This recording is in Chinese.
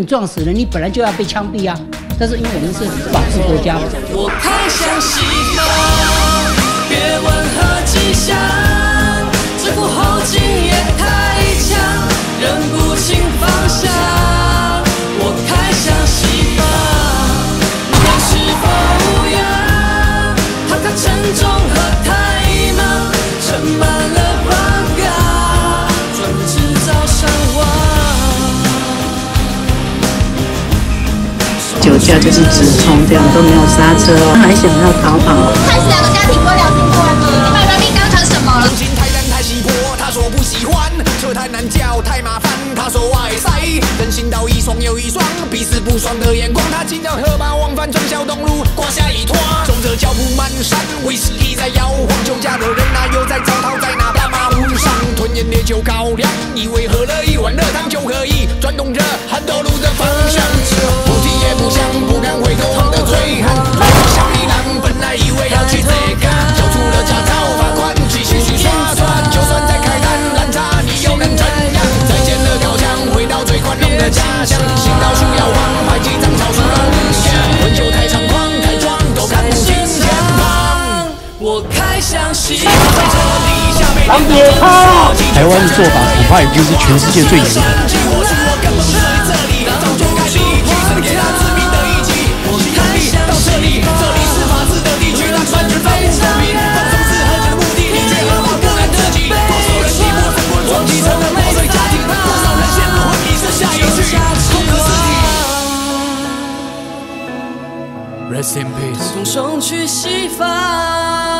你撞死人，你本来就要被枪毙啊！但是因为我们是法治国家。我太相信酒驾就是直冲，这样都没有刹车哦，还想要逃跑。开始两个家庭不会聊天过吗？你把人命当成什么了？心太冷太稀薄，他说不喜欢；车太难叫太麻烦，他说外塞。人行道一双又一双，彼此不爽的眼光。他经常喝霸往返，忠孝东路挂下一坨，走着脚步蹒跚，威士忌在摇晃。酒驾的人啊，又在糟蹋在那大马路上，吞咽烈酒高粱，以为喝了一碗热汤就可以转动着很多路的方向。我太相信在这里下面狼别靠！台湾的做法恐怕已经是全世界最严格的。是法治的地区，让专人放不公平，放松是何人的目的？你却合法不能自己。多少人寂寞生活，撞击成了破碎家庭，多少人陷入昏迷，剩下一句不可思议。Rest in peace。送送去西方。